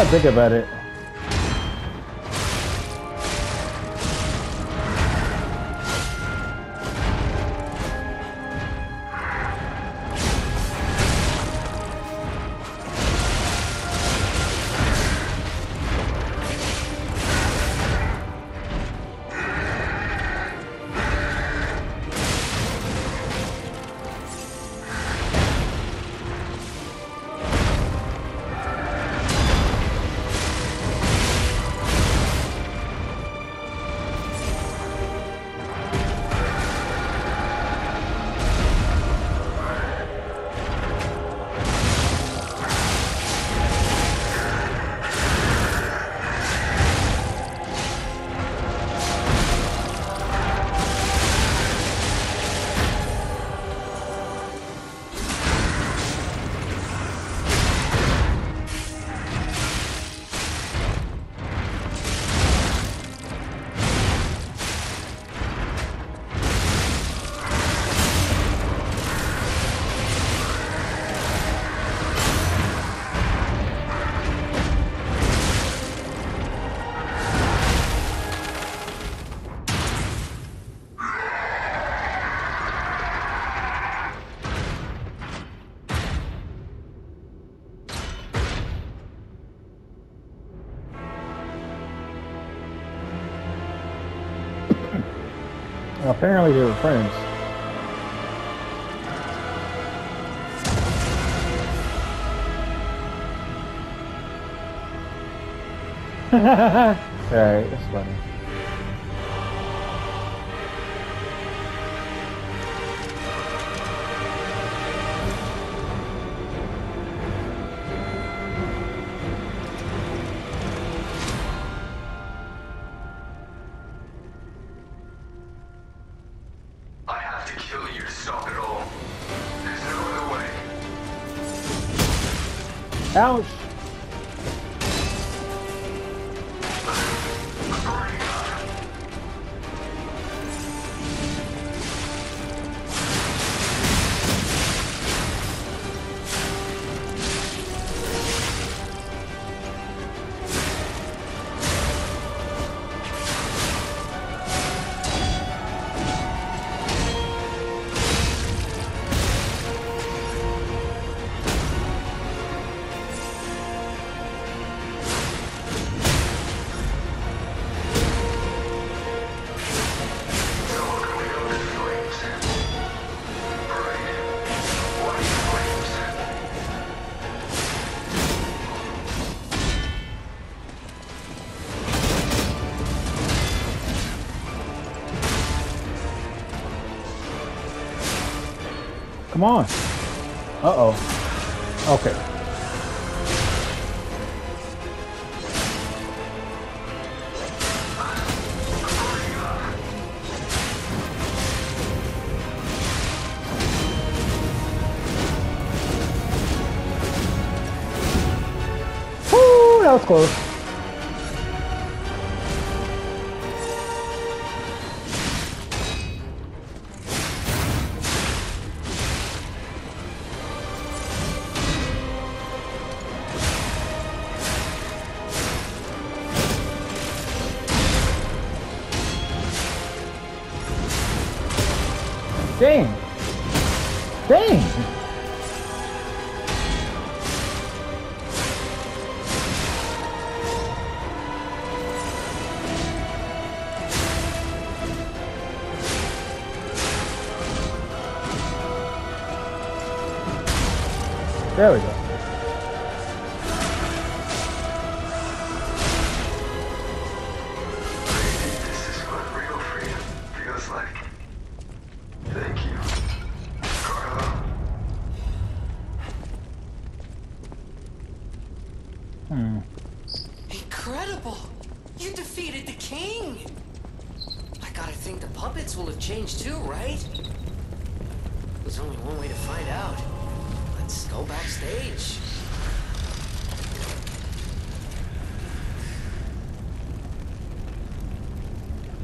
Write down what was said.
I think about it. Apparently they were friends. Alright, that's funny. Ouch! Come on. Uh-oh. Okay. Woo, that was close. Dang. Dang. There we go. Hmm. Incredible! You defeated the king! I gotta think the puppets will have changed too, right? There's only one way to find out. Let's go backstage.